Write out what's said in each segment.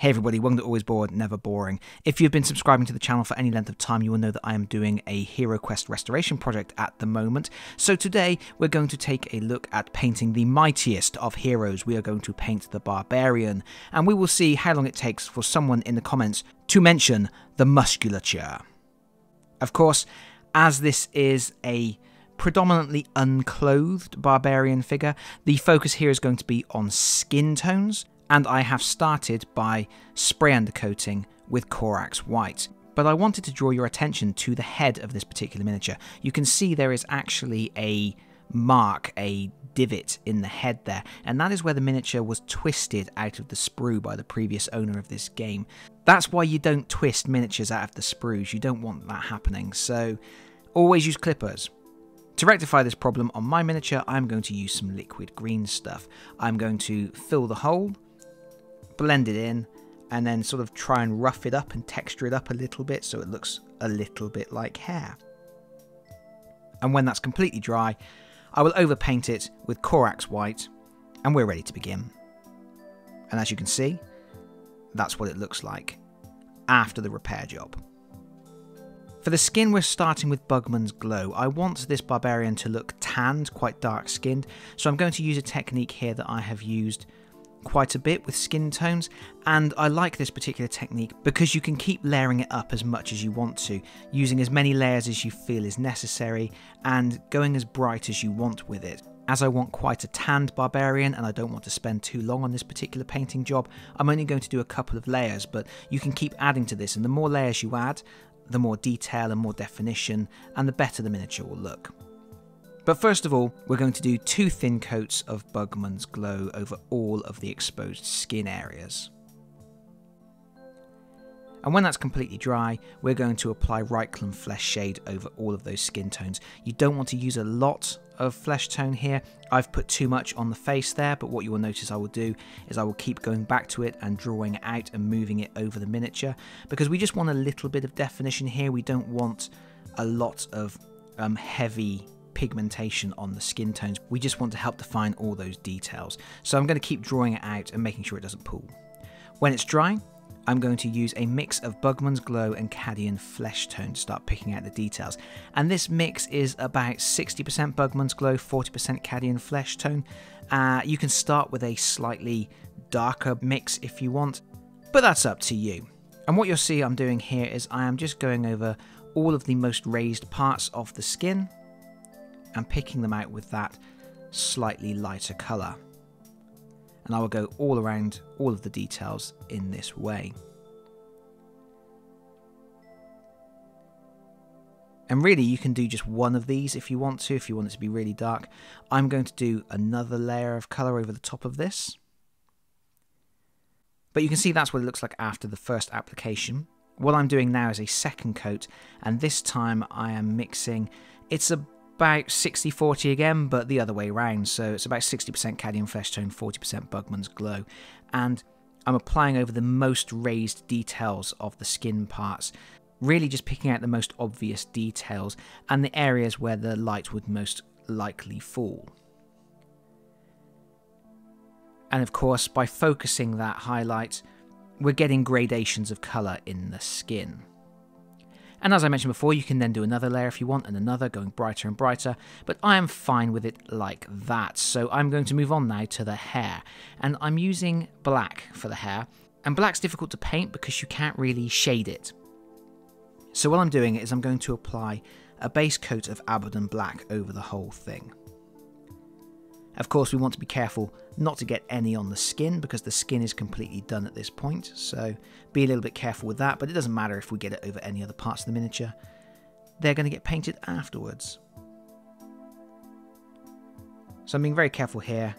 Hey everybody, welcome to Always Board, Never Boring. If you've been subscribing to the channel for any length of time, you will know that I am doing a HeroQuest restoration project at the moment. So today we're going to take a look at painting the mightiest of heroes. We are going to paint the Barbarian, and we will see how long it takes for someone in the comments to mention the musculature. Of course, as this is a predominantly unclothed barbarian figure, the focus here is going to be on skin tones and I have started by spray undercoating with Corax White. But I wanted to draw your attention to the head of this particular miniature. You can see there is actually a mark, a divot in the head there, and that is where the miniature was twisted out of the sprue by the previous owner of this game. That's why you don't twist miniatures out of the sprues, you don't want that happening, so always use clippers. To rectify this problem on my miniature, I'm going to use some liquid green stuff. I'm going to fill the hole blend it in, and then sort of try and rough it up and texture it up a little bit so it looks a little bit like hair. And when that's completely dry, I will overpaint it with Corax White, and we're ready to begin. And as you can see, that's what it looks like after the repair job. For the skin, we're starting with Bugman's Glow. I want this barbarian to look tanned, quite dark skinned, so I'm going to use a technique here that I have used quite a bit with skin tones and I like this particular technique because you can keep layering it up as much as you want to, using as many layers as you feel is necessary and going as bright as you want with it. As I want quite a tanned barbarian and I don't want to spend too long on this particular painting job, I'm only going to do a couple of layers, but you can keep adding to this and the more layers you add, the more detail and more definition and the better the miniature will look. But first of all, we're going to do two thin coats of Bugman's Glow over all of the exposed skin areas. And when that's completely dry, we're going to apply Reikland Flesh Shade over all of those skin tones. You don't want to use a lot of flesh tone here. I've put too much on the face there, but what you will notice I will do is I will keep going back to it and drawing it out and moving it over the miniature because we just want a little bit of definition here. We don't want a lot of um, heavy pigmentation on the skin tones. We just want to help define all those details. So I'm going to keep drawing it out and making sure it doesn't pull. When it's dry, I'm going to use a mix of Bugman's Glow and Cadian Flesh Tone to start picking out the details. And this mix is about 60% Bugman's Glow, 40% Cadian Flesh Tone. Uh, you can start with a slightly darker mix if you want, but that's up to you. And what you'll see I'm doing here is I am just going over all of the most raised parts of the skin and picking them out with that slightly lighter colour. And I will go all around all of the details in this way. And really, you can do just one of these if you want to, if you want it to be really dark. I'm going to do another layer of colour over the top of this. But you can see that's what it looks like after the first application. What I'm doing now is a second coat, and this time I am mixing. It's a about 60-40 again, but the other way around. So it's about 60% Cadian Flesh Tone, 40% Bugman's Glow. And I'm applying over the most raised details of the skin parts, really just picking out the most obvious details and the areas where the light would most likely fall. And of course, by focusing that highlight, we're getting gradations of colour in the skin. And as I mentioned before, you can then do another layer if you want and another, going brighter and brighter, but I am fine with it like that. So I'm going to move on now to the hair, and I'm using black for the hair, and black's difficult to paint because you can't really shade it. So what I'm doing is I'm going to apply a base coat of Abaddon Black over the whole thing. Of course, we want to be careful not to get any on the skin because the skin is completely done at this point, so be a little bit careful with that, but it doesn't matter if we get it over any other parts of the miniature. They're going to get painted afterwards. So I'm being very careful here.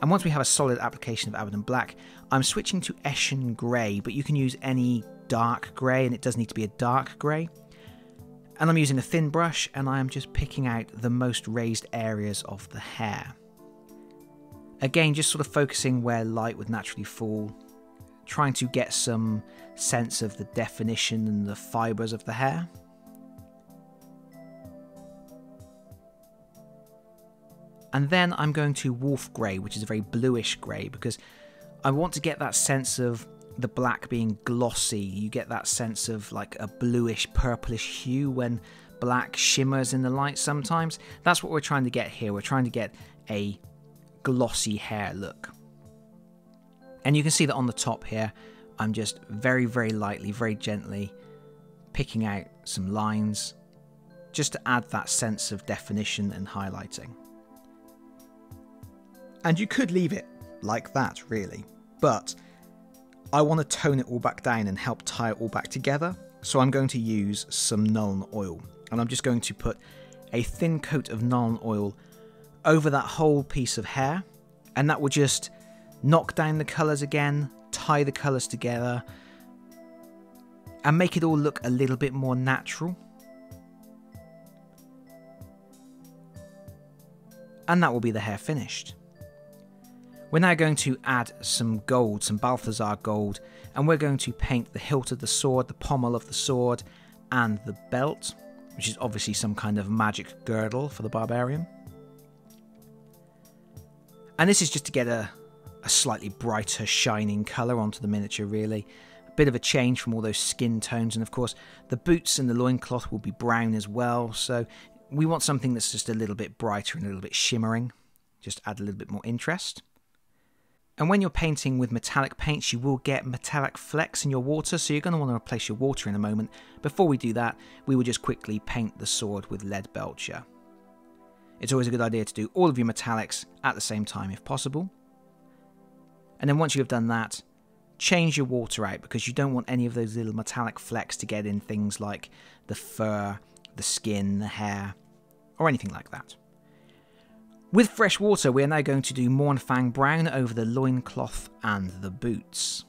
And once we have a solid application of Abaddon Black, I'm switching to Eshin Grey, but you can use any dark grey, and it does need to be a dark grey. And I'm using a thin brush, and I am just picking out the most raised areas of the hair. Again, just sort of focusing where light would naturally fall, trying to get some sense of the definition and the fibres of the hair. And then I'm going to wolf grey, which is a very bluish grey, because I want to get that sense of the black being glossy. You get that sense of like a bluish, purplish hue when black shimmers in the light sometimes. That's what we're trying to get here. We're trying to get a glossy hair look. And you can see that on the top here, I'm just very, very lightly, very gently picking out some lines just to add that sense of definition and highlighting. And you could leave it like that, really, but I want to tone it all back down and help tie it all back together. So I'm going to use some Nuln Oil, and I'm just going to put a thin coat of Nuln Oil over that whole piece of hair, and that will just knock down the colours again, tie the colours together, and make it all look a little bit more natural. And that will be the hair finished. We're now going to add some gold, some Balthasar gold, and we're going to paint the hilt of the sword, the pommel of the sword, and the belt, which is obviously some kind of magic girdle for the barbarian. And this is just to get a, a slightly brighter, shining colour onto the miniature, really. A bit of a change from all those skin tones, and of course, the boots and the loincloth will be brown as well, so we want something that's just a little bit brighter and a little bit shimmering. Just add a little bit more interest. And when you're painting with metallic paints, you will get metallic flecks in your water, so you're going to want to replace your water in a moment. Before we do that, we will just quickly paint the sword with Leadbelcher. It's always a good idea to do all of your metallics at the same time if possible. And then once you have done that, change your water out because you don't want any of those little metallic flecks to get in things like the fur, the skin, the hair, or anything like that. With fresh water, we are now going to do Mournfang Brown over the loincloth and the boots.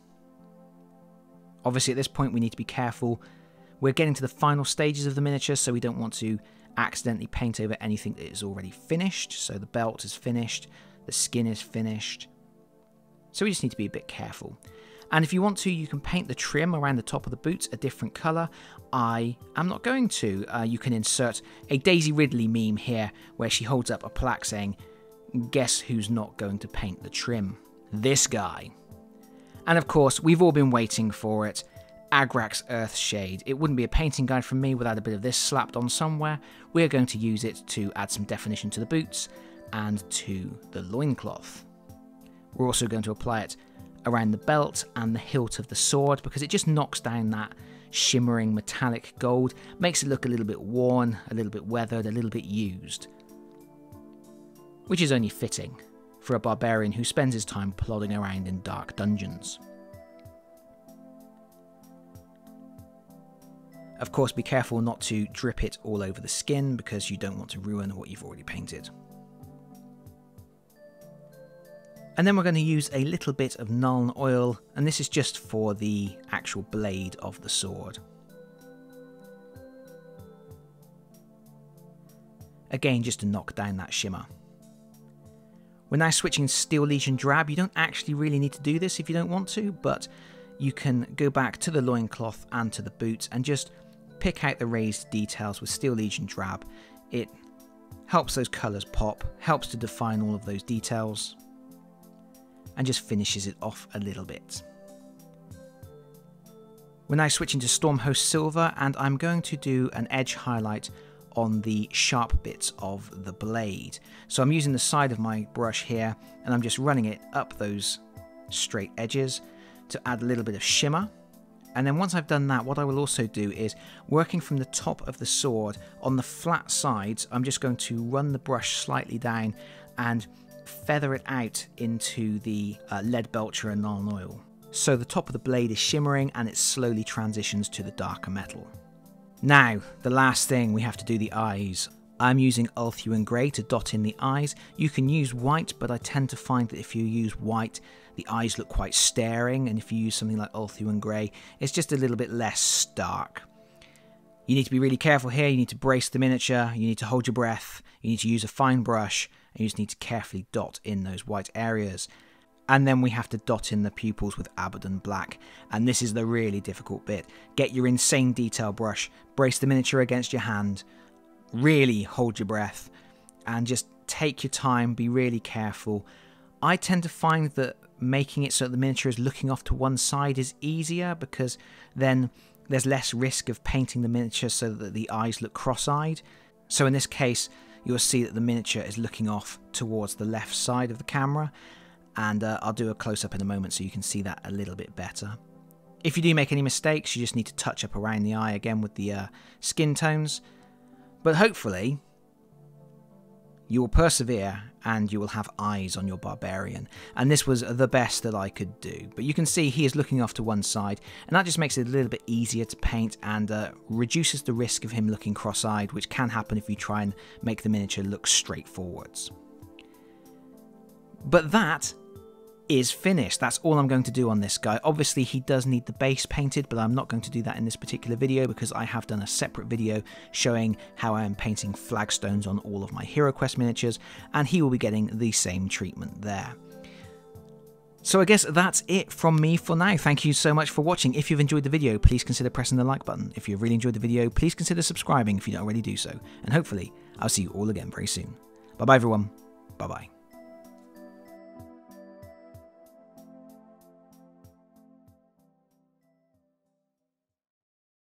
Obviously, at this point, we need to be careful. We're getting to the final stages of the miniature, so we don't want to accidentally paint over anything that is already finished. So the belt is finished, the skin is finished. So we just need to be a bit careful. And if you want to, you can paint the trim around the top of the boots a different colour. I am not going to. Uh, you can insert a Daisy Ridley meme here where she holds up a plaque saying, Guess who's not going to paint the trim? This guy. And of course, we've all been waiting for it. Agrax Earthshade. It wouldn't be a painting guide from me without a bit of this slapped on somewhere. We're going to use it to add some definition to the boots and to the loincloth. We're also going to apply it around the belt and the hilt of the sword because it just knocks down that shimmering metallic gold, makes it look a little bit worn, a little bit weathered, a little bit used. Which is only fitting for a barbarian who spends his time plodding around in dark dungeons. Of course, be careful not to drip it all over the skin because you don't want to ruin what you've already painted. And then we're going to use a little bit of Nuln oil, and this is just for the actual blade of the sword. Again, just to knock down that shimmer. We're now switching Steel Legion Drab. You don't actually really need to do this if you don't want to, but you can go back to the loincloth and to the boots and just pick out the raised details with Steel Legion Drab. It helps those colours pop, helps to define all of those details and just finishes it off a little bit. We're now switching to Stormhost Silver and I'm going to do an edge highlight on the sharp bits of the blade. So I'm using the side of my brush here and I'm just running it up those straight edges to add a little bit of shimmer. And then once I've done that, what I will also do is working from the top of the sword on the flat sides, I'm just going to run the brush slightly down and feather it out into the uh, Leadbelcher and Nuln oil. So the top of the blade is shimmering and it slowly transitions to the darker metal. Now, the last thing, we have to do the eyes. I'm using Ulthuan Grey to dot in the eyes. You can use white, but I tend to find that if you use white, the eyes look quite staring, and if you use something like Ulthuan Grey, it's just a little bit less stark. You need to be really careful here, you need to brace the miniature, you need to hold your breath, you need to use a fine brush, and you just need to carefully dot in those white areas. And then we have to dot in the pupils with Abaddon Black. And this is the really difficult bit. Get your insane detail brush, brace the miniature against your hand, really hold your breath, and just take your time, be really careful. I tend to find that making it so that the miniature is looking off to one side is easier because then there's less risk of painting the miniature so that the eyes look cross-eyed. So in this case, you'll see that the miniature is looking off towards the left side of the camera and uh, I'll do a close-up in a moment so you can see that a little bit better. If you do make any mistakes, you just need to touch up around the eye again with the uh, skin tones. But hopefully, you will persevere and you will have eyes on your barbarian. And this was the best that I could do. But you can see he is looking off to one side, and that just makes it a little bit easier to paint and uh, reduces the risk of him looking cross-eyed, which can happen if you try and make the miniature look straight forwards. But that is finished. That's all I'm going to do on this guy. Obviously, he does need the base painted, but I'm not going to do that in this particular video because I have done a separate video showing how I am painting flagstones on all of my HeroQuest miniatures, and he will be getting the same treatment there. So I guess that's it from me for now. Thank you so much for watching. If you've enjoyed the video, please consider pressing the like button. If you've really enjoyed the video, please consider subscribing if you don't already do so. And hopefully, I'll see you all again very soon. Bye bye everyone. Bye bye.